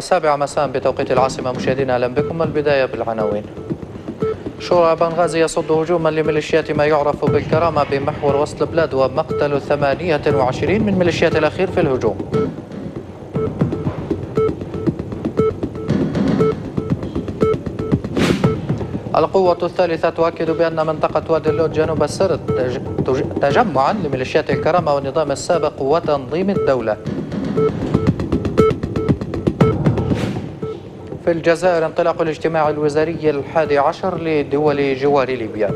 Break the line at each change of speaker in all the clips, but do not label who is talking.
السابعة مساء بتوقيت العاصمة. مشاهدينا أهلا بكم. البداية بالعناوين. شورى بنغازي يصد هجوما لميليشيات ما يعرف بالكرامة بمحور وسط البلاد ومقتل 28 من ميليشيات الأخير في الهجوم. القوة الثالثة تؤكد بأن منطقة وادي اللود جنوب السرد تجمعا لميليشيات الكرامة والنظام السابق وتنظيم الدولة. في الجزائر انطلاق الاجتماع الوزاري الحادي عشر لدول جوار ليبيا.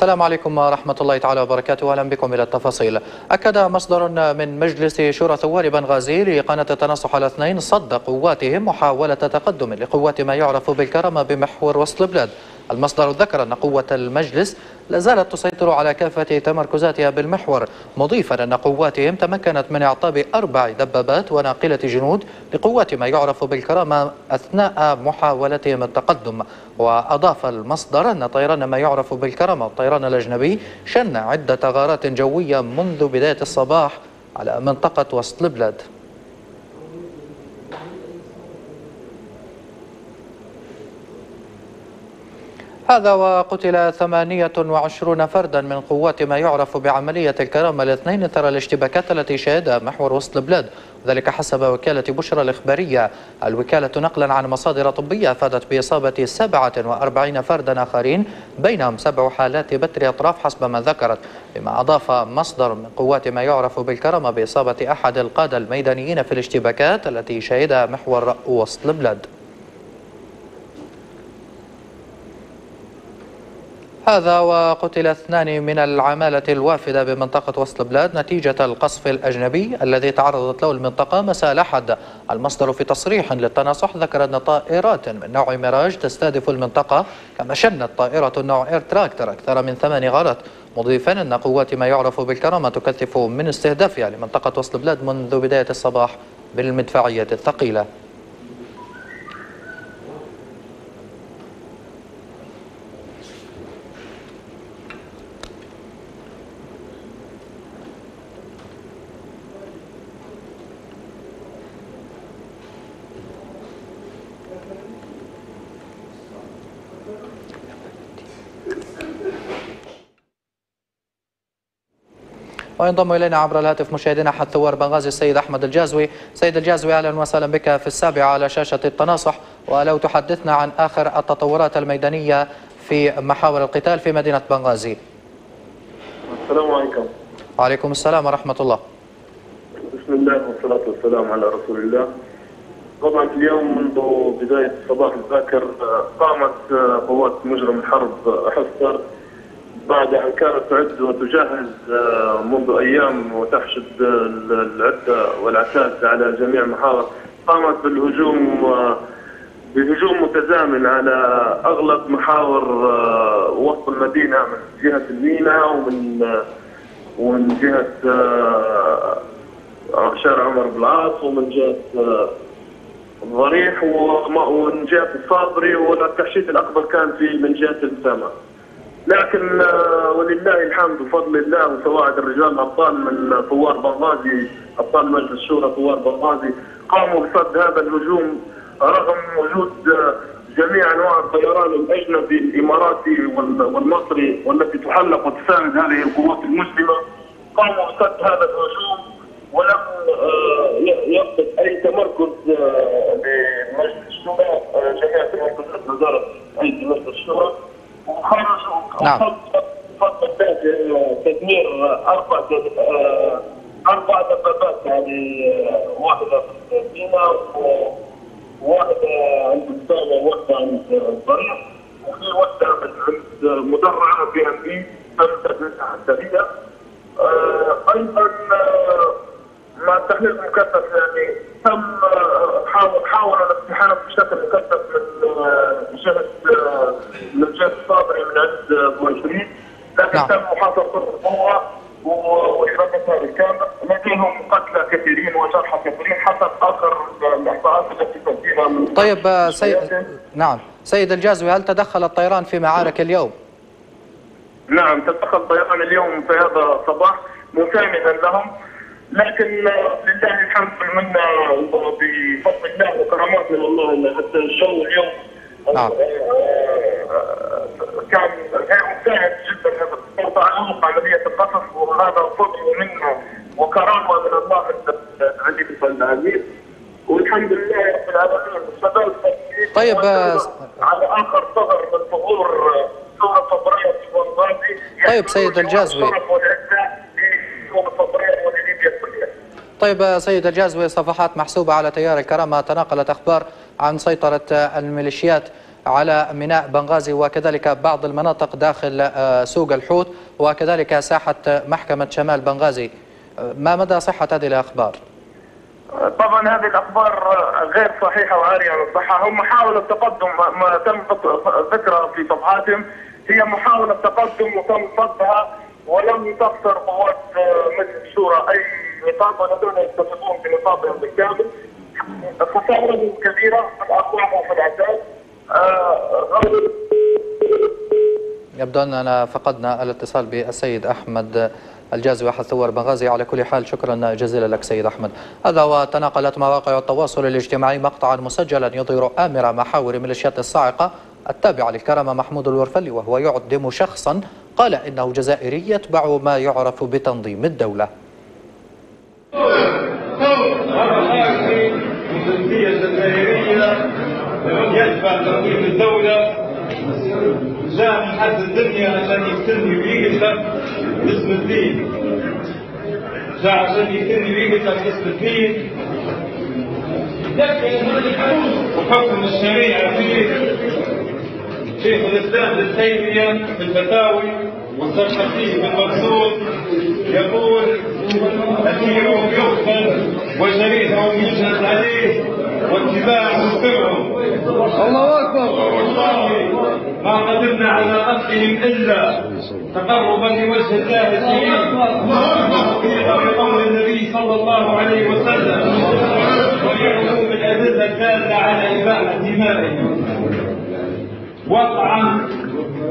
السلام عليكم ورحمة الله تعالى وبركاته. أهلا بكم إلى التفاصيل. أكد مصدر من مجلس شورى ثوار بنغازي لقناة التنصح الاثنين صد قواتهم محاولة تقدم لقوات ما يعرف بالكرامة بمحور وسط البلاد. المصدر ذكر أن قوة المجلس لا زالت تسيطر على كافة تمركزاتها بالمحور مضيفا أن قواتهم تمكنت من إعطاب أربع دبابات وناقلة جنود لقوات ما يعرف بالكرامة أثناء محاولتهم التقدم. وأضاف المصدر أن طيران ما يعرف بالكرامة الطيران الأجنبي شن عدة غارات جوية منذ بداية الصباح على منطقة وسط البلاد. هذا وقتل 28 فردا من قوات ما يعرف بعملية الكرامة الاثنين اثر الاشتباكات التي شهدها محور وسط البلاد. ذلك حسب وكالة بشرى الإخبارية. الوكالة نقلا عن مصادر طبية أفادت بإصابة 47 فردا آخرين بينهم سبع حالات بتر أطراف حسب ما ذكرت. بما أضاف مصدر من قوات ما يعرف بالكرامة بإصابة أحد القادة الميدانيين في الاشتباكات التي شهدها محور وسط البلاد. هذا وقتل اثنان من العمالة الوافدة بمنطقة وسط البلاد نتيجة القصف الأجنبي الذي تعرضت له المنطقة مساء الأحد. المصدر في تصريح للتناصح ذكر أن طائرات من نوع ميراج تستهدف المنطقة كما شنت طائرة نوع إير تراكتر أكثر من ثمان غارات مضيفا أن قوات ما يعرف بالكرامة تكثف من استهدافها لمنطقة وسط البلاد منذ بداية الصباح بالمدفعية الثقيلة. وينضم إلينا عبر الهاتف مشاهدينا أحد ثوار بنغازي السيد أحمد الجازوي. سيد الجازوي أهلا وسهلا بك في السابعة على شاشة التناصح. ولو تحدثنا عن آخر التطورات الميدانية في محاور القتال في مدينة بنغازي.
السلام عليكم.
وعليكم السلام ورحمة الله.
بسم الله والصلاة والسلام على رسول الله. طبعا اليوم منذ بداية الصباح الباكر قامت قوات مجرم الحرب حصر بعد أن كانت تعد وتجهز آه، منذ أيام وتحشد العدة والعتاد على جميع المحاور قامت بالهجوم آه، بهجوم متزامن على اغلب محاور آه، وسط المدينة من جهة المينا ومن ومن جهة شارع عمر بن العاص ومن جهة الضريح ومن جهة الصابري والتحشيد الأكبر كان في من جهة السامه. لكن آه، ولله الحمد وفضل الله وسواعد الرجال الابطال من ثوار بنغازي أبطال مجلس الشورى ثوار بنغازي قاموا بصد هذا الهجوم رغم وجود آه، جميع أنواع الطيران الأجنبي الإماراتي والمصري والتي تحلق وتساند هذه القوات المسلمة. قاموا بصد هذا الهجوم ولم آه، يفقد أي تمركز لمجلس الشورى جميع تمركزات وزاره اي مجلس الشورى نعم. تدمير أربع أربع دبابات يعني واحدة في وواحدة عند السامه وواحده عند الطريق وفي واحدة عند مدرعة في ام بي تدميرها أيضا مع التحليل المكثف يعني حاول الانسحاب بشكل مكثف من جهه من جهة الصابري من عند بوشرين لكن نعم. تم محاصرة القوه وإرادتها بالكامل لديهم قتلى كثيرين وجرحى كثيرين حسب آخر الاحصاءات التي تسجلها من
طيب سيد نعم. سيد الجازوي هل تدخل الطيران في معارك اليوم؟
نعم تدخل طيران اليوم في هذا الصباح مساندا لهم. لكن لله الحمد والمنة بفضل الله وكرامات من الله حتى الجو اليوم
نعم.
كان غير مساعد جدا هذا تعلق عمليه القصف وهذا فضل منه وكرامة من الله في العزيز. والحمد لله رب العالمين
طيب
على آخر صدر من ظهور ثوره فبراير في بنغازي
طيب سيد الجازوي طيب سيد الجازوي صفحات محسوبة على تيار الكرامة تناقلت أخبار عن سيطرة الميليشيات على ميناء بنغازي وكذلك بعض المناطق داخل آه، سوق الحوت وكذلك ساحة محكمة شمال بنغازي. آه، ما مدى صحة هذه الأخبار؟
طبعا هذه الأخبار غير صحيحة وعارية عن الصحه، هم حاولوا التقدم ما- تم ذكرها في صفحاتهم. هي محاولة تقدم وتم صدها ولم تخسر قوات مجلس الشورى أي نقاط ولدون يتفقون بنقاطهم بالكامل. خسارتهم كبيره في الارواح وفي العتاد. آه،
يبدو أننا فقدنا الاتصال بالسيد أحمد الجازي أحد ثوار بنغازي على كل حال شكرا جزيلا لك سيد أحمد هذا وتناقلت مواقع التواصل الاجتماعي مقطعا مسجلا يظهر آمر محاور ميليشيات الصاعقة التابعة للكرامة محمود الورفلي وهو يعدم شخصا قال إنه جزائري يتبع ما يعرف بتنظيم الدولة
الجنسية الجزائرية يتبع تنظيم الدولة جاء من حد الدنيا عشان يقتلني ويقتلك باسم الدين جاء عشان يقتلني ويقتلك باسم الدين. وحكم الشريعة فيه شيخ الإسلام ابن تيمية في الفتاوي والزرقشي في المقصود يقول أسيرهم يقتل وشريكهم يجهز عليه واتباعه سرهم الله أكبر. والله ما قدرنا على قتلهم إلا تقربا لوجه الله الكريم بقول النبي صلى الله عليه وسلم ولعموم الأدلة الدالة على إباحة دمائهم وطعا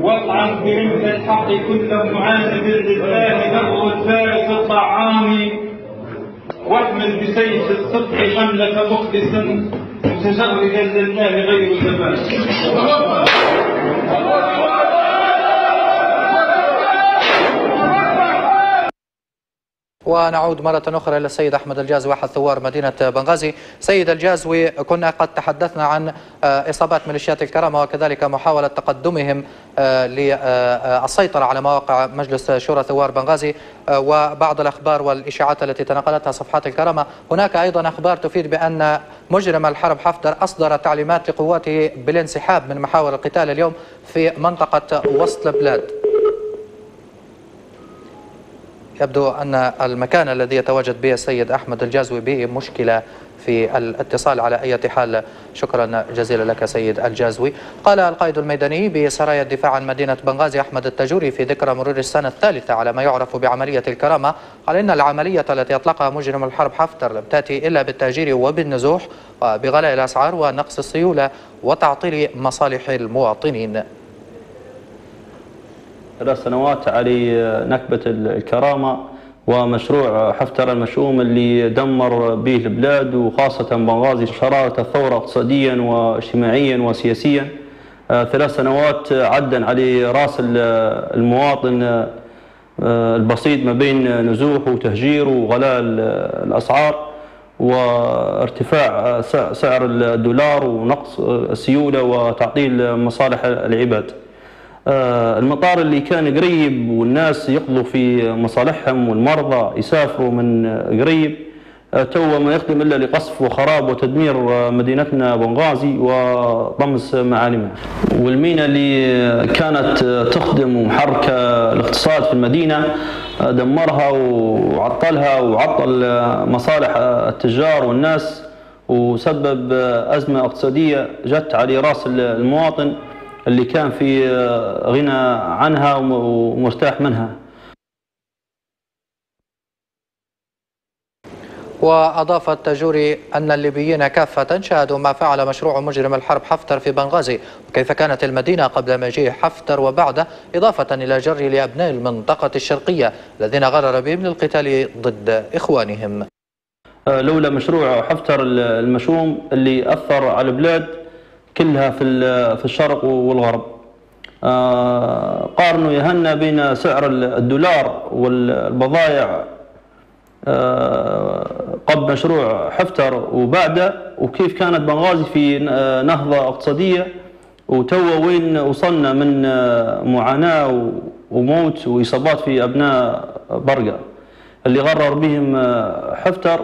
وطعا برمز الحق كل معاند لله نظر الفارس الطعام. واحمل بسيف الصدق حملة مخلص متجردا لله غير زمان.
ونعود مرة أخرى إلى السيد أحمد الجازوي أحد ثوار مدينة بنغازي. سيد الجازوي كنا قد تحدثنا عن آه، إصابات ميليشيات الكرامة وكذلك محاولة تقدمهم آه، للسيطرة على مواقع مجلس شورى ثوار بنغازي آه، وبعض الأخبار والإشاعات التي تناقلتها صفحات الكرامة. هناك أيضا أخبار تفيد بأن مجرم الحرب حفتر أصدر تعليمات لقواته بالانسحاب من محاور القتال اليوم في منطقة وسط البلاد. يبدو أن المكان الذي يتواجد به السيد أحمد الجازوي به مشكلة في الاتصال على أي حال. شكرا جزيلا لك سيد الجازوي. قال القائد الميداني بسرايا الدفاع عن مدينة بنغازي أحمد التجوري في ذكرى مرور السنة الثالثة على ما يعرف بعملية الكرامة قال إن العملية التي أطلقها مجرم الحرب حفتر لم تأتي إلا بالتهجير وبالنزوح وبغلاء الأسعار ونقص السيولة وتعطيل مصالح المواطنين.
ثلاث سنوات على نكبة الكرامة ومشروع حفتر المشؤوم اللي دمر به البلاد وخاصة بنغازي شرارة الثورة اقتصاديا واجتماعيا وسياسيا. آه، ثلاث سنوات عدا على راس ال- المواطن آه، البسيط ما بين نزوح وتهجير وغلاء ال- الأسعار وارتفاع سع- سعر الدولار ونقص السيولة وتعطيل مصالح العباد. المطار اللي كان قريب والناس يقضوا في مصالحهم والمرضى يسافروا من قريب آه، تو ما يخدم إلا لقصف وخراب وتدمير آه، مدينتنا بنغازي وطمس معالمها. والمينا اللي كانت آه، تخدم ومحركه الاقتصاد في المدينة آه، دمرها وعطلها وعطل آه، مصالح آه، التجار والناس وسبب آه، أزمة اقتصادية جت على راس المواطن اللي كان في آه، غنى عنها وم- ومرتاح منها.
وأضاف التجوري أن الليبيين كافة شاهدوا ما فعل مشروع مجرم الحرب حفتر في بنغازي. وكيف كانت المدينة قبل مجيء حفتر وبعده؟ إضافة إلى جره لأبناء المنطقة الشرقية الذين غرر بهم للقتال ضد إخوانهم.
آه، لولا مشروع حفتر المشوم اللي أثر على البلاد كلها في في الشرق والغرب. آه، قارنوا يهنا بين سعر الدولار والبضائع آه، قبل مشروع حفتر وبعده وكيف كانت بنغازي في نهضة اقتصادية وتوا وين وصلنا من معاناة وموت وإصابات في أبناء برقة. اللي غرر بهم حفتر.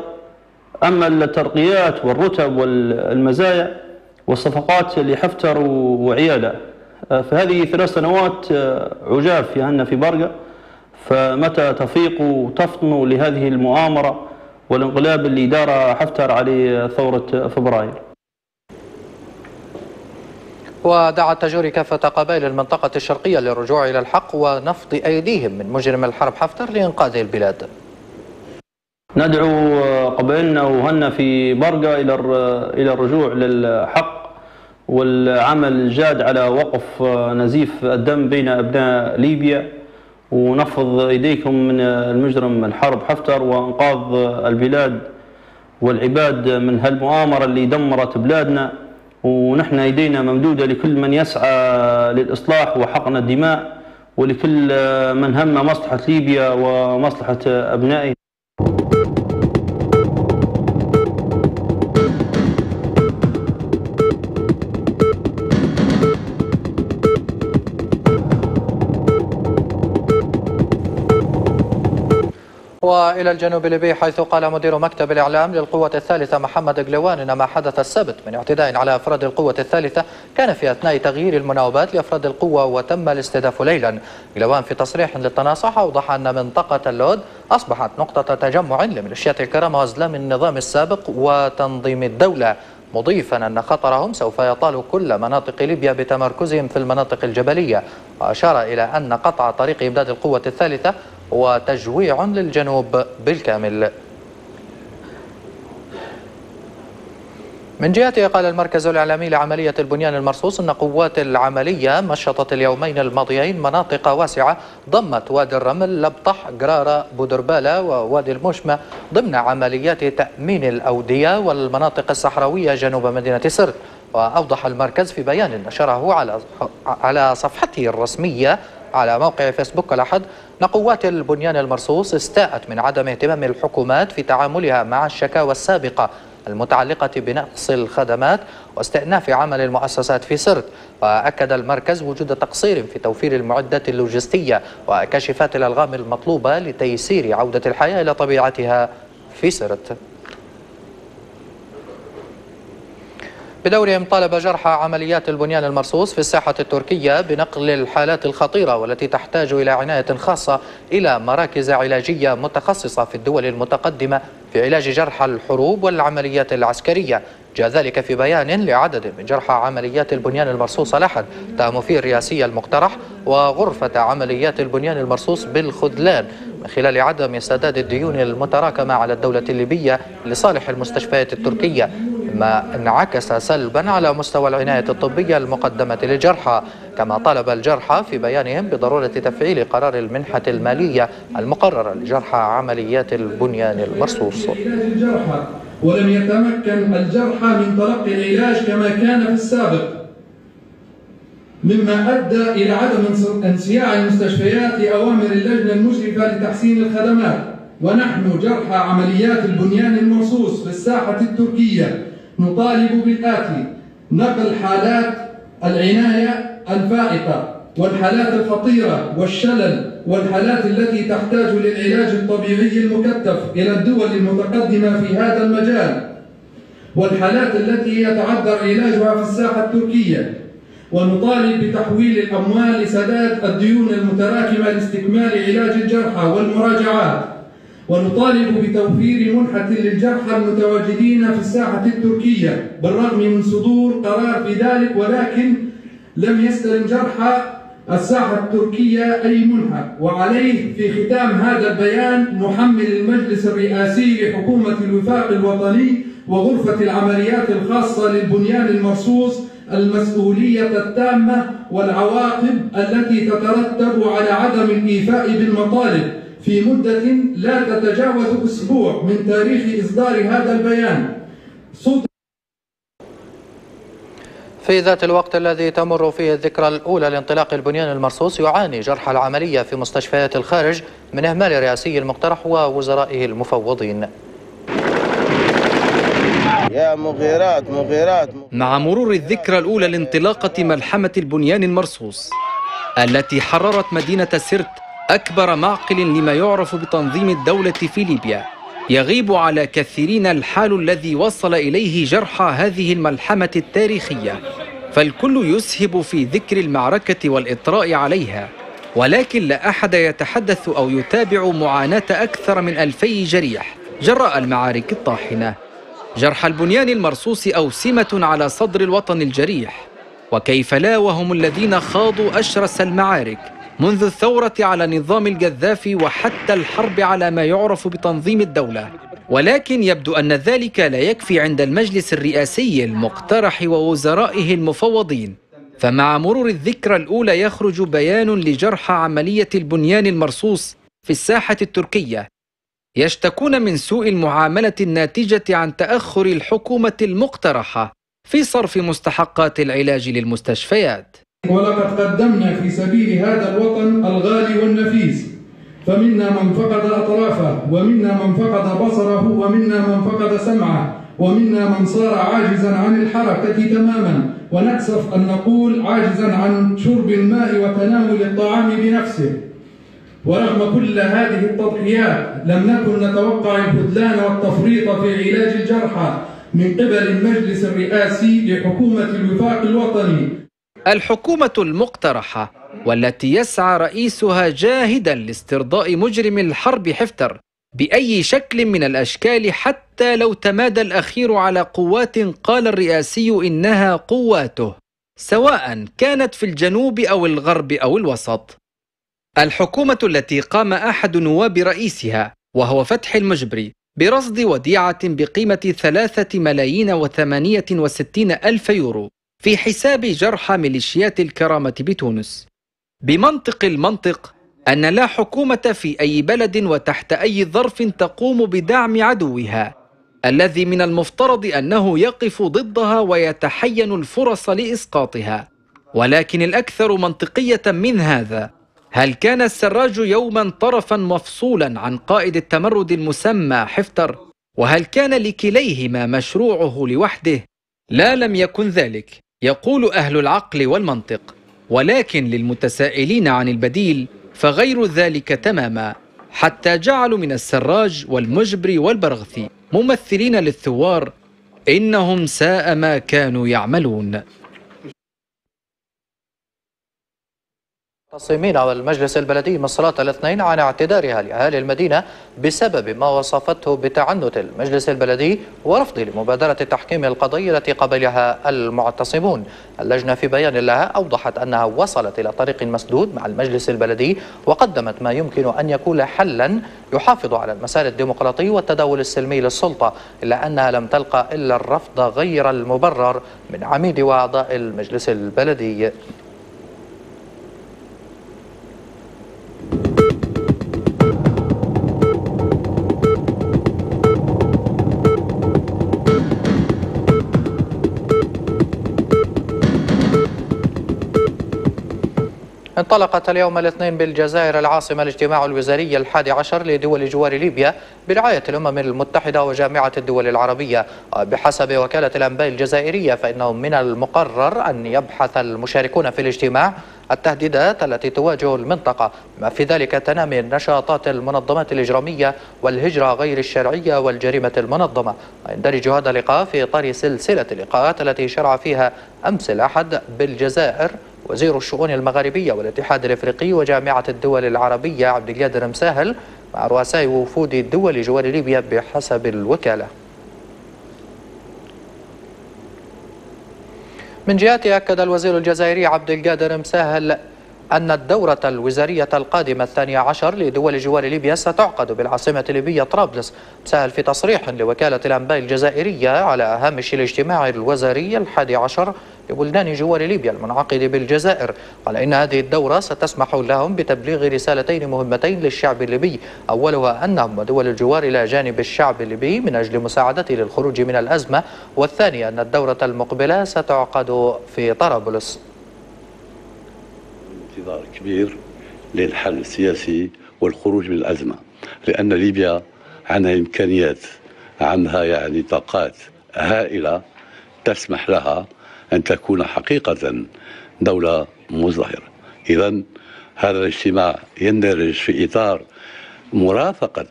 أما الترقيات والرتب والمزايا والصفقات لحفتر وعياله فهذه ثلاث سنوات عجاف في في برقة فمتى تفيقوا وتفطنوا لهذه المؤامرة والانقلاب اللي دار حفتر عليه ثورة فبراير؟
ودعا التجوري كافة قبائل المنطقة الشرقية للرجوع إلى الحق ونفض أيديهم من مجرم الحرب حفتر لإنقاذ البلاد.
ندعو قبائلنا وهنا في برقة إلى إلى الرجوع للحق والعمل الجاد على وقف نزيف الدم بين أبناء ليبيا. ونفض ايديكم من المجرم الحرب حفتر وإنقاذ البلاد والعباد من هالمؤامرة اللي دمرت بلادنا. ونحن إيدينا ممدودة لكل من يسعى للإصلاح وحقن الدماء ولكل من هم مصلحة ليبيا ومصلحة أبنائه.
وإلى الجنوب الليبي حيث قال مدير مكتب الإعلام للقوة الثالثة محمد قلوان إن ما حدث السبت من اعتداء على أفراد القوة الثالثة كان في أثناء تغيير المناوبات لأفراد القوة وتم الاستهداف ليلا. قلوان في تصريح للتناصح أوضح أن منطقة اللود أصبحت نقطة تجمع لميليشيات الكرامة وأزلام النظام السابق وتنظيم الدولة مضيفا أن خطرهم سوف يطال كل مناطق ليبيا بتمركزهم في المناطق الجبلية. وأشار إلى أن قطع طريق إمداد القوة الثالثة وتجويع للجنوب بالكامل. من جهته قال المركز الإعلامي لعملية البنيان المرصوص أن قوات العملية مشطت اليومين الماضيين مناطق واسعة ضمت وادي الرمل لبطح قرارة بودربالة ووادي المشمة ضمن عمليات تأمين الأودية والمناطق الصحراوية جنوب مدينة سرت وأوضح المركز في بيان نشره على على صفحته الرسمية على موقع فيسبوك الأحد أن قوات البنيان المرصوص استاءت من عدم اهتمام الحكومات في تعاملها مع الشكاوى السابقة المتعلقة بنقص الخدمات واستئناف عمل المؤسسات في سرت وأكد المركز وجود تقصير في توفير المعدات اللوجستية وكشفات الألغام المطلوبة لتيسير عودة الحياة إلى طبيعتها في سرت بدورهم طالب جرحى عمليات البنيان المرصوص في الساحة التركية بنقل الحالات الخطيرة والتي تحتاج إلى عناية خاصة إلى مراكز علاجية متخصصة في الدول المتقدمة في علاج جرحى الحروب والعمليات العسكرية. جاء ذلك في بيان لعدد من جرحى عمليات البنيان المرصوص الأحد تهم فيه الرئاسي المقترح وغرفة عمليات البنيان المرصوص بالخذلان من خلال عدم سداد الديون المتراكمة على الدولة الليبية لصالح المستشفيات التركية. ما انعكس سلبا على مستوى العناية الطبية المقدمة للجرحى كما طلب الجرحى في بيانهم بضرورة تفعيل قرار المنحة المالية المقررة لجرحى عمليات البنيان المرصوص.
ولم يتمكن الجرحى من تلقي العلاج كما كان في السابق مما أدى إلى عدم انصياع المستشفيات لأوامر اللجنة المشرفة لتحسين الخدمات. ونحن جرحى عمليات البنيان المرصوص في الساحة التركية نطالب بالآتي نقل حالات العناية الفائقة والحالات الخطيرة والشلل والحالات التي تحتاج للعلاج الطبيعي المكثف إلى الدول المتقدمة في هذا المجال. والحالات التي يتعذر علاجها في الساحة التركية. ونطالب بتحويل الأموال لسداد الديون المتراكمة لاستكمال علاج الجرحى والمراجعات. ونطالب بتوفير منحة للجرحى المتواجدين في الساحة التركية بالرغم من صدور قرار في ذلك ولكن لم يستلم جرحى الساحة التركية أي منحة وعليه في ختام هذا البيان نحمل المجلس الرئاسي لحكومة الوفاق الوطني وغرفة العمليات الخاصة للبنيان المرصوص المسؤولية التامة والعواقب التي تترتب على عدم الإيفاء بالمطالب. في مدة لا تتجاوز أسبوع من تاريخ إصدار هذا البيان.
في ذات الوقت الذي تمر فيه الذكرى الأولى لانطلاق البنيان المرصوص يعاني جرحى العملية في مستشفيات الخارج من إهمال رئاسي المقترح ووزرائه المفوضين.
يا مغيرات مغيرات.
مع مرور الذكرى الأولى لانطلاقة ملحمة البنيان المرصوص التي حررت مدينة سرت أكبر معقل لما يعرف بتنظيم الدولة في ليبيا. يغيب على كثيرين الحال الذي وصل إليه جرحى هذه الملحمة التاريخية فالكل يسهب في ذكر المعركة والإطراء عليها. ولكن لا أحد يتحدث أو يتابع معاناة أكثر من ألفي جريح جراء المعارك الطاحنة. جرح البنيان المرصوص أوسمة على صدر الوطن الجريح. وكيف لا وهم الذين خاضوا أشرس المعارك؟ منذ الثورة على نظام القذافي وحتى الحرب على ما يعرف بتنظيم الدولة. ولكن يبدو أن ذلك لا يكفي عند المجلس الرئاسي المقترح ووزرائه المفوضين. فمع مرور الذكرى الأولى يخرج بيان لجرح عملية البنيان المرصوص في الساحة التركية. يشتكون من سوء المعاملة الناتجة عن تأخر الحكومة المقترحة في صرف مستحقات العلاج للمستشفيات.
ولقد قدمنا في سبيل هذا الوطن الغالي والنفيس. فمنا من فقد أطرافه ومنا من فقد بصره ومنا من فقد سمعه ومنا من صار عاجزا عن الحركة تماما. ونأسف أن نقول عاجزا عن شرب الماء وتناول الطعام بنفسه. ورغم كل هذه التضحيات لم نكن نتوقع الخذلان والتفريط في علاج الجرحى من قبل المجلس الرئاسي لحكومة الوفاق الوطني.
الحكومة المقترحة والتي يسعى رئيسها جاهدا لاسترضاء مجرم الحرب حفتر بأي شكل من الأشكال حتى لو تمادى الأخير على قوات قال الرئاسي إنها قواته سواء كانت في الجنوب أو الغرب أو الوسط. الحكومة التي قام أحد نواب رئيسها وهو فتح المجبري برصد وديعة بقيمة ثلاثة ملايين وثمانية وستين ألف يورو. في حساب جرحى ميليشيات الكرامة بتونس. بمنطق المنطق أن لا حكومة في أي بلد وتحت أي ظرف تقوم بدعم عدوها الذي من المفترض أنه يقف ضدها ويتحين الفرص لإسقاطها. ولكن الأكثر منطقية من هذا هل كان السراج يوما طرفا مفصولا عن قائد التمرد المسمى حفتر؟ وهل كان لكليهما مشروعه لوحده؟ لا لم يكن ذلك. يقول أهل العقل والمنطق ولكن للمتسائلين عن البديل فغير ذلك تماما حتى جعلوا من السراج والمجبري والبرغثي ممثلين للثوار إنهم ساء ما كانوا يعملون.
المعتصمين والمجلس البلدي من صلاة الاثنين عن اعتذارها لأهالي المدينة بسبب ما وصفته بتعنت المجلس البلدي ورفض لمبادرة تحكيم القضية التي قبلها المعتصمون. اللجنة في بيان لها أوضحت أنها وصلت إلى طريق مسدود مع المجلس البلدي وقدمت ما يمكن أن يكون حلا يحافظ على المسار الديمقراطي والتداول السلمي للسلطة إلا أنها لم تلقى إلا الرفض غير المبرر من عميد وأعضاء المجلس البلدي. Thank you. انطلقت اليوم الاثنين بالجزائر العاصمة الاجتماع الوزاري الحادي عشر لدول جوار ليبيا برعاية الأمم المتحدة وجامعة الدول العربية. بحسب وكالة الأنباء الجزائرية فإنه من المقرر أن يبحث المشاركون في الاجتماع التهديدات التي تواجه المنطقة. ما في ذلك تنامي نشاطات المنظمات الإجرامية والهجرة غير الشرعية والجريمة المنظمة. ويندرج هذا اللقاء في إطار سلسلة اللقاءات التي شرع فيها أمس الأحد بالجزائر وزير الشؤون المغاربية والاتحاد الإفريقي وجامعة الدول العربية عبد القادر مساهل مع رؤساء وفود دول جوار ليبيا بحسب الوكالة. من جهته أكد الوزير الجزائري عبد القادر مساهل أن الدورة الوزارية القادمة الثانية عشر لدول جوار ليبيا ستعقد بالعاصمة الليبية طرابلس. سهل في تصريح لوكالة الأنباء الجزائرية على هامش الاجتماع الوزاري الحادي عشر لبلدان جوار ليبيا المنعقد بالجزائر. قال إن هذه الدورة ستسمح لهم بتبليغ رسالتين مهمتين للشعب الليبي. أولها أنهم ودول الجوار إلى جانب الشعب الليبي من أجل مساعدته للخروج من الأزمة. والثانية أن الدورة المقبلة ستعقد في طرابلس.
انتظار كبير للحل السياسي والخروج من الأزمة لأن ليبيا عندها إمكانيات عندها يعني طاقات هائلة تسمح لها أن تكون حقيقة دولة مزدهرة إذا هذا الاجتماع يندرج في إطار مرافقة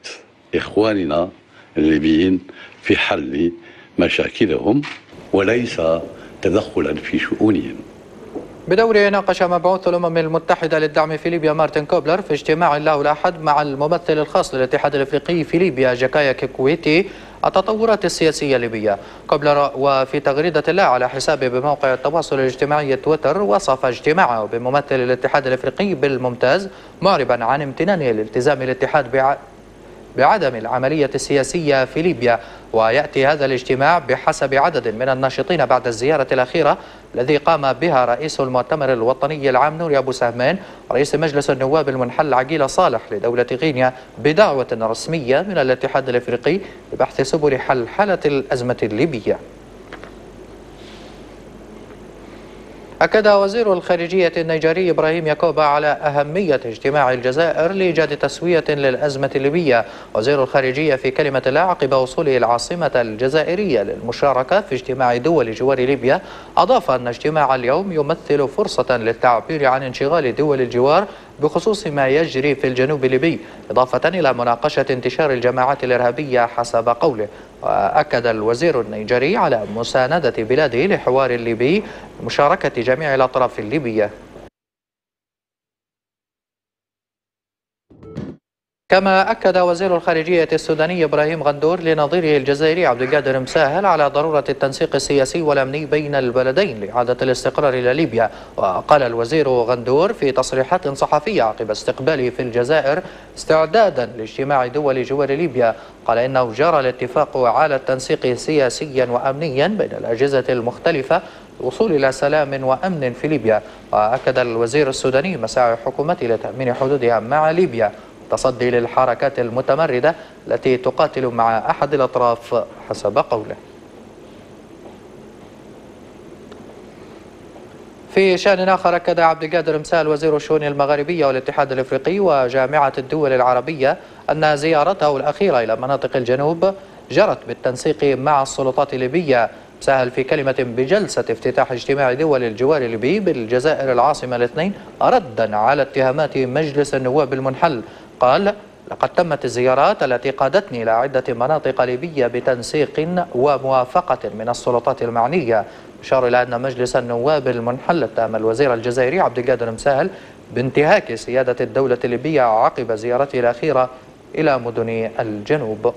إخواننا الليبيين في حل مشاكلهم وليس تدخلا في شؤونهم.
بدوره ناقش مبعوث الأمم المتحدة للدعم في ليبيا مارتن كوبلر في اجتماع له الأحد مع الممثل الخاص للاتحاد الأفريقي في ليبيا جاكايا كيكويتي التطورات السياسية الليبية. كوبلر وفي تغريدة له على حسابه بموقع التواصل الاجتماعي تويتر وصف اجتماعه بممثل الاتحاد الأفريقي بالممتاز معربا عن امتنانه لالتزام الاتحاد بعدم العملية السياسية في ليبيا ويأتي هذا الاجتماع بحسب عدد من الناشطين بعد الزيارة الأخيرة الذي قام بها رئيس المؤتمر الوطني العام نوري أبو سهمان رئيس مجلس النواب المنحل عقيل صالح لدولة غينيا بدعوة رسمية من الاتحاد الإفريقي لبحث سبل حل حالة الأزمة الليبية. أكد وزير الخارجية النيجيري إبراهيم ياكوبا على أهمية اجتماع الجزائر لإيجاد تسوية للأزمة الليبية. وزير الخارجية في كلمة لا عقب وصوله العاصمة الجزائرية للمشاركة في اجتماع دول جوار ليبيا أضاف أن اجتماع اليوم يمثل فرصة للتعبير عن انشغال دول الجوار بخصوص ما يجري في الجنوب الليبي إضافة إلى مناقشة انتشار الجماعات الإرهابية حسب قوله. وأكد الوزير النيجري على مساندة بلاده لحوار الليبي مشاركة جميع الأطراف الليبية. كما أكد وزير الخارجية السوداني إبراهيم غندور لنظيره الجزائري عبد القادر مساهل على ضرورة التنسيق السياسي والأمني بين البلدين لإعادة الاستقرار إلى ليبيا. وقال الوزير غندور في تصريحات صحفية عقب استقباله في الجزائر استعدادا لاجتماع دول جوار ليبيا. قال إنه جرى الاتفاق على التنسيق سياسيا وأمنيا بين الأجهزة المختلفة الوصول إلى سلام وأمن في ليبيا. وأكد الوزير السوداني مساعي حكومته لتأمين حدودها مع ليبيا. تصدي للحركات المتمردة التي تقاتل مع أحد الأطراف حسب قوله. في شأن آخر أكد عبد القادر مسال وزير الشؤون المغاربية والاتحاد الإفريقي وجامعة الدول العربية أن زيارته الأخيرة إلى مناطق الجنوب جرت بالتنسيق مع السلطات الليبية. سهل في كلمة بجلسة افتتاح اجتماع دول الجوار الليبي بالجزائر العاصمة الاثنين ردا على اتهامات مجلس النواب المنحل قال لقد تمت الزيارات التي قادتني إلى عدة مناطق ليبية بتنسيق وموافقة من السلطات المعنية. أشار إلى أن مجلس النواب المنحل اتهم الوزير الجزائري عبد القادر مساهل بانتهاك سيادة الدولة الليبية عقب زيارته الأخيرة إلى مدن الجنوب.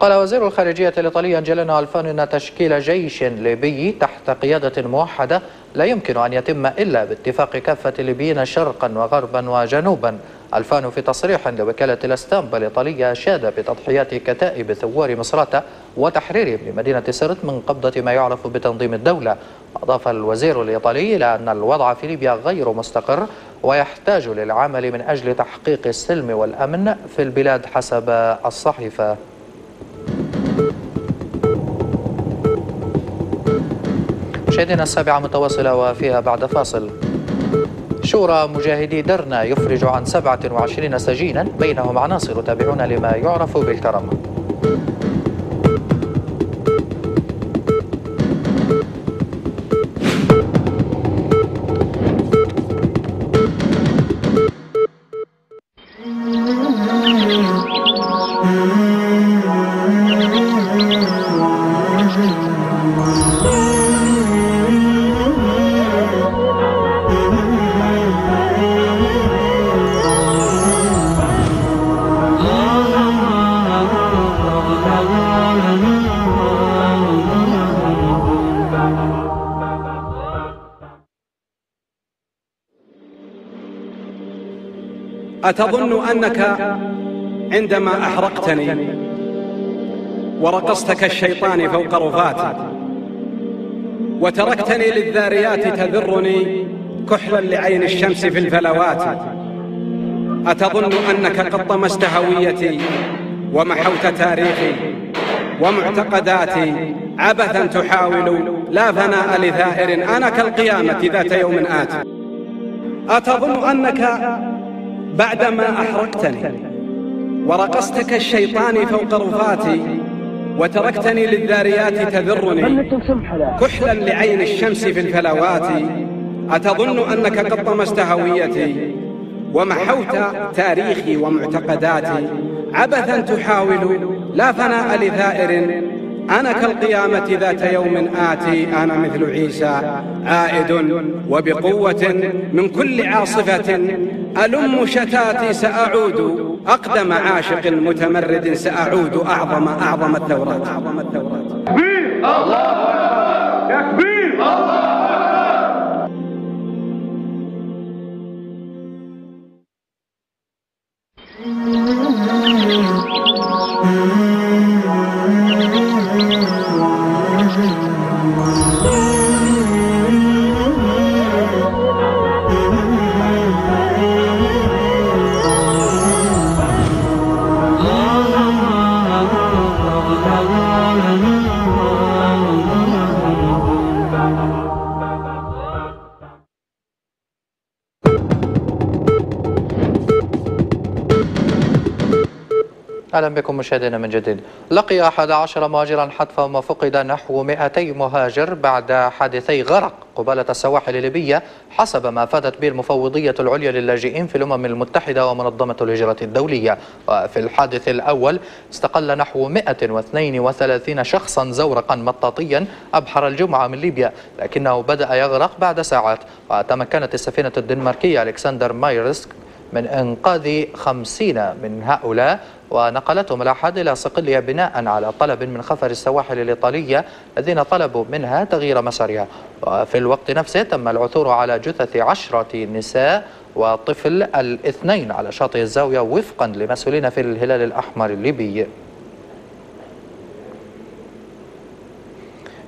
قال وزير الخارجية الإيطالي أنجيلينو ألفانو أن تشكيل جيش ليبي تحت قيادة موحدة لا يمكن أن يتم إلا باتفاق كافة الليبيين شرقا وغربا وجنوبا. ألفانو في تصريح لوكالة الاسطنبة الإيطالية أشاد بتضحيات كتائب ثوار مصراتة وتحريرهم لمدينة سرت من قبضة ما يعرف بتنظيم الدولة. أضاف الوزير الإيطالي إلى أن الوضع في ليبيا غير مستقر ويحتاج للعمل من أجل تحقيق السلم والأمن في البلاد حسب الصحيفة. مشاهدينا السابعة متواصلة وفيها بعد فاصل. شورى مجاهدي درنا يفرج عن 27 سجينا بينهم عناصر تابعون لما يعرف بالكرم.
أتظن أنك عندما أحرقتني ورقصت كالشيطان فوق رفاتي. وتركتني للذاريات تذرني كحلا لعين الشمس في الفلوات أتظن أنك قد طمست هويتي ومحوت تاريخي ومعتقداتي. عبثا تحاول لا فناء لثائر أنا كالقيامة ذات يوم آتي. أتظن أنك بعدما أحرقتني ورقصت كالشيطان فوق رفاتي وتركتني للذاريات تذرني كحلا لعين الشمس في الفلوات أتظن أنك قد طمست هويتي ومحوت تاريخي ومعتقداتي عبثا تحاول لا فناء لثائر أنا كالقيامة ذات يوم آتي أنا مثل عيسى عائد وبقوة من كل عاصفة ألم شتاتي سأعود أقدم عاشق متمرد سأعود أعظم أعظم الثورات. أعظم الثورات
الله يا كبير الله
بكم مشاهدينا من جديد. لقي 11 مهاجرا حتفهم وفقد نحو 200 مهاجر بعد حادثي غرق قبالة السواحل الليبية حسب ما أفادت به المفوضية العليا للاجئين في الأمم المتحدة ومنظمة الهجرة الدولية. وفي الحادث الأول استقل نحو 132 شخصا زورقا مطاطيا أبحر الجمعة من ليبيا لكنه بدأ يغرق بعد ساعات. وتمكنت السفينة الدنماركية ألكسندر مايرسك من إنقاذ خمسين من هؤلاء ونقلتهم الأحد إلى صقلية بناء على طلب من خفر السواحل الإيطالية الذين طلبوا منها تغيير مسارها. وفي الوقت نفسه تم العثور على جثث عشرة نساء وطفل الاثنين على شاطئ الزاوية وفقا لمسؤولين في الهلال الأحمر الليبي.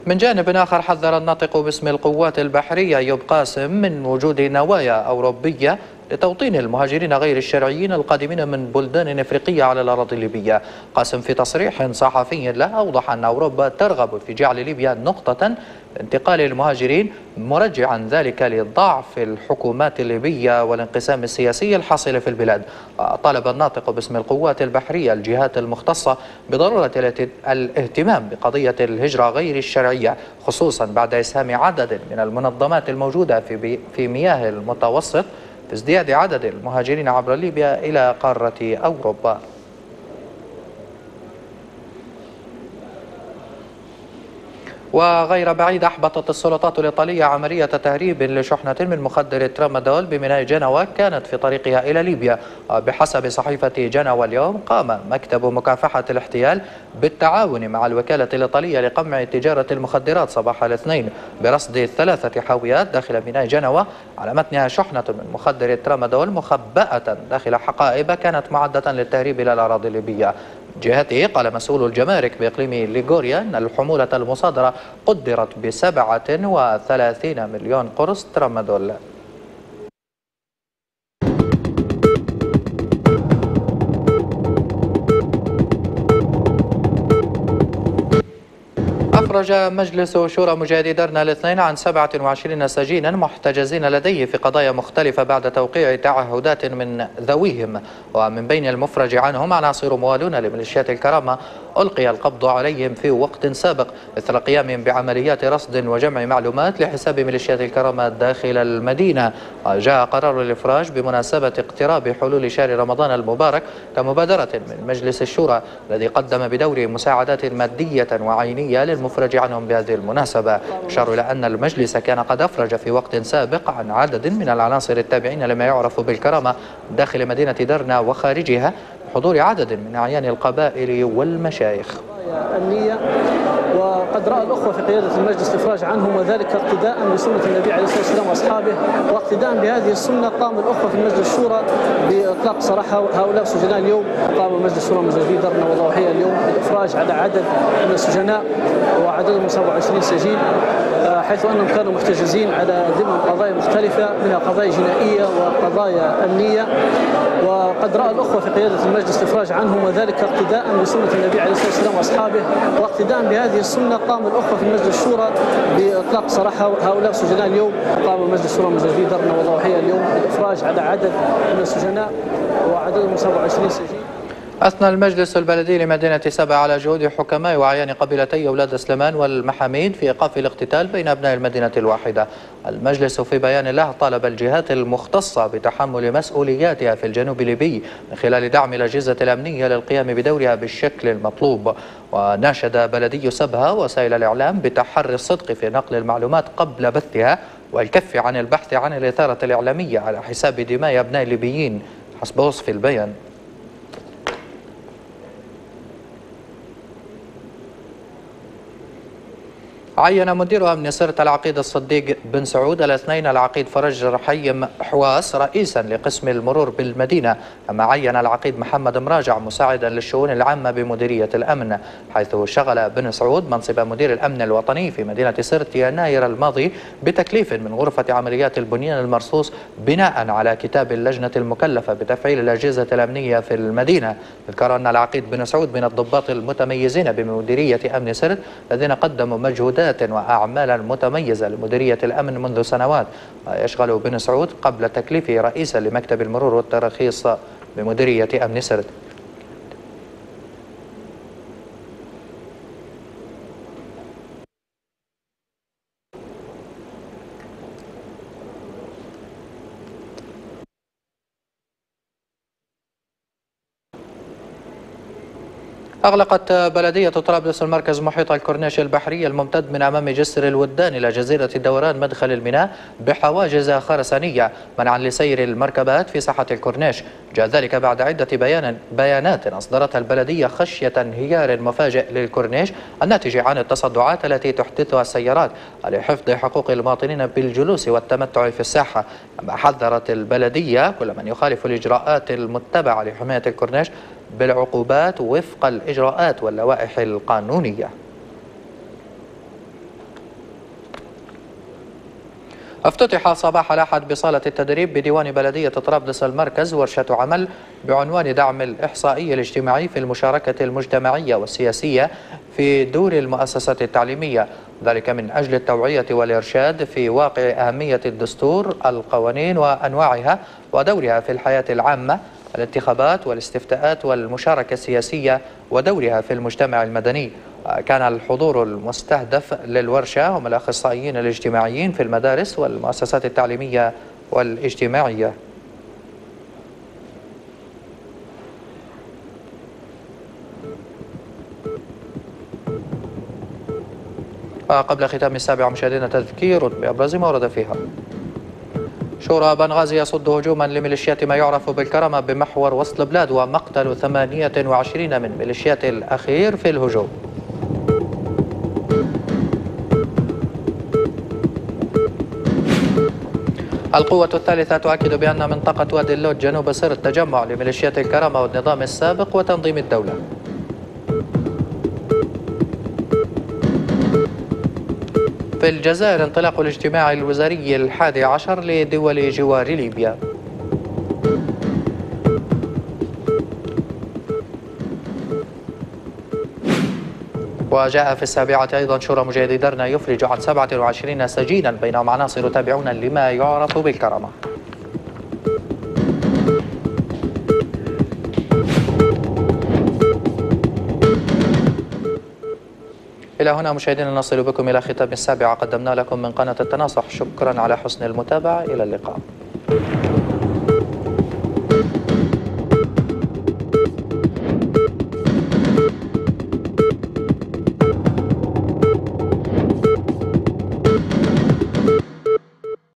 من جانب آخر حذر الناطق باسم القوات البحرية أيوب قاسم من وجود نوايا أوروبية لتوطين المهاجرين غير الشرعيين القادمين من بلدان إفريقية على الأراضي الليبية. قاسم في تصريح صحفي له أوضح أن أوروبا ترغب في جعل ليبيا نقطة انتقال المهاجرين مرجعا ذلك لضعف الحكومات الليبية والانقسام السياسي الحاصل في البلاد. طالب الناطق باسم القوات البحرية الجهات المختصة بضرورة الاهتمام بقضية الهجرة غير الشرعية خصوصا بعد إسهام عدد من المنظمات الموجودة في في مياه المتوسط ازدياد عدد المهاجرين عبر ليبيا إلى قارة أوروبا. وغير بعيد أحبطت السلطات الإيطالية عملية تهريب لشحنة من مخدر ترامادول بميناء جنوة كانت في طريقها إلى ليبيا. بحسب صحيفة جنوة اليوم قام مكتب مكافحة الاحتيال بالتعاون مع الوكالة الإيطالية لقمع تجارة المخدرات صباح الاثنين برصد ثلاثة حاويات داخل ميناء جنوة على متنها شحنة من مخدر ترامادول مخبأة داخل حقائب كانت معدة للتهريب إلى الأراضي الليبية. جهته قال مسؤول الجمارك بإقليم ليغوريا أن الحمولة المصادرة قدرت بسبعة وثلاثين مليون قرص ترامادول. أفرج مجلس شورى مجاهدي درنا الاثنين عن 27 سجينا محتجزين لديه في قضايا مختلفة بعد توقيع تعهدات من ذويهم. ومن بين المفرج عنهم عناصر موالون لميليشيات الكرامة ألقي القبض عليهم في وقت سابق مثل قيامهم بعمليات رصد وجمع معلومات لحساب ميليشيات الكرامة داخل المدينة. وجاء قرار الإفراج بمناسبة اقتراب حلول شهر رمضان المبارك كمبادرة من مجلس الشورى الذي قدم بدوره مساعدات مادية وعينية للمفرج. عنهم بهذه المناسبة. أشاروا إلى أن المجلس كان قد أفرج في وقت سابق عن عدد من العناصر التابعين لما يعرف بالكرامة داخل مدينة درنا وخارجها بحضور عدد من أعيان القبائل والمشايخ.
أمنية وقد رأى الأخوة في قيادة المجلس الإفراج عنهم وذلك اقتداء بسنة النبي عليه الصلاة والسلام وأصحابه واقتداء بهذه السنة قام الأخوة في مجلس الشورى بإطلاق سراح هؤلاء السجناء اليوم. قام مجلس الشورى المزدوجي درنا وضوحية اليوم بالإفراج على عدد من السجناء وعددهم 27 سجين آه، حيث أنهم كانوا محتجزين على ضمن قضايا مختلفة منها قضايا جنائية وقضايا أمنية. وقد رأى الأخوة في قيادة المجلس الإفراج عنهم وذلك اقتداء بسنة النبي عليه الصلاة والسلام وأصحابه. واقتداء بهذه السنة قام الأخوة في مجلس الشورى بإطلاق سراح هؤلاء السجناء اليوم. قام مجلس الشورى المزدوجي درنا وضوحية اليوم بالإفراج على عدد من السجناء وعددهم 27 سجين.
أثنى المجلس البلدي لمدينة سبع على جهود حكماء وعيان قبيلتي أولاد سليمان والمحاميد في إيقاف الاقتتال بين أبناء المدينة الواحدة. المجلس في بيان له طالب الجهات المختصة بتحمل مسؤولياتها في الجنوب الليبي من خلال دعم الأجهزة الأمنية للقيام بدورها بالشكل المطلوب. وناشد بلدي سبها وسائل الإعلام بتحري الصدق في نقل المعلومات قبل بثها والكف عن البحث عن الإثارة الإعلامية على حساب دماء أبناء الليبيين حسب وصف البيان. عين مدير أمن سرت العقيد الصديق بن سعود الاثنين العقيد فرج رحيم حواس رئيسا لقسم المرور بالمدينة أما عين العقيد محمد مراجع مساعدا للشؤون العامة بمديرية الأمن حيث شغل بن سعود منصب مدير الأمن الوطني في مدينة سرت يناير الماضي بتكليف من غرفة عمليات البنيان المرصوص بناء على كتاب اللجنة المكلفة بتفعيل الأجهزة الأمنية في المدينة. ذكر أن العقيد بن سعود من الضباط المتميزين بمديرية أمن سرت الذين قدموا مجهودات وأعمالا متميزة لمديرية الأمن منذ سنوات ويشغل بن سعود قبل تكليفه رئيسا لمكتب المرور والتراخيص بمديرية أمن سرت أغلقت بلدية طرابلس المركز محيط الكورنيش البحري الممتد من أمام جسر الودان إلى جزيرة الدوران مدخل الميناء بحواجز خرسانية منعا لسير المركبات في ساحة الكورنيش. جاء ذلك بعد عدة بيان بيانات أصدرتها البلدية خشية انهيار مفاجئ للكورنيش الناتج عن التصدعات التي تحدثها السيارات لحفظ حقوق المواطنين بالجلوس والتمتع في الساحة. كما حذرت البلدية كل من يخالف الإجراءات المتبعة لحماية الكورنيش بالعقوبات وفق الإجراءات واللوائح القانونية. افتتح صباح الأحد بصالة التدريب بديوان بلدية طرابلس المركز ورشة عمل بعنوان دعم الإحصائي الاجتماعي في المشاركة المجتمعية والسياسية في دور المؤسسات التعليمية. ذلك من أجل التوعية والإرشاد في واقع أهمية الدستور القوانين وأنواعها ودورها في الحياة العامة. الانتخابات والاستفتاءات والمشاركة السياسية ودورها في المجتمع المدني. كان الحضور المستهدف للورشة هم الأخصائيين الاجتماعيين في المدارس والمؤسسات التعليمية والاجتماعية. وقبل ختام السابعة مشاهدينا تذكير بأبرز ما ورد فيها. شورى بنغازي يصد هجوما لميليشيات ما يعرف بالكرمة بمحور وسط البلاد ومقتل 28 من ميليشيات الأخير في الهجوم. القوة الثالثة تؤكد بأن منطقة وادي اللوت جنوب سرت تجمع لميليشيات الكرامة والنظام السابق وتنظيم الدولة. في الجزائر انطلاق الاجتماع الوزاري الحادي عشر لدول جوار ليبيا. وجاء في السابعة أيضا شورى مجاهدي درنا يفرج عن 27 سجينا بينهم عناصر تابعون لما يعرف بالكرامة. إلى هنا مشاهدينا نصل بكم إلى ختام السابعة. قدمنا لكم من قناة التناصح. شكرا على حسن المتابعة. إلى اللقاء.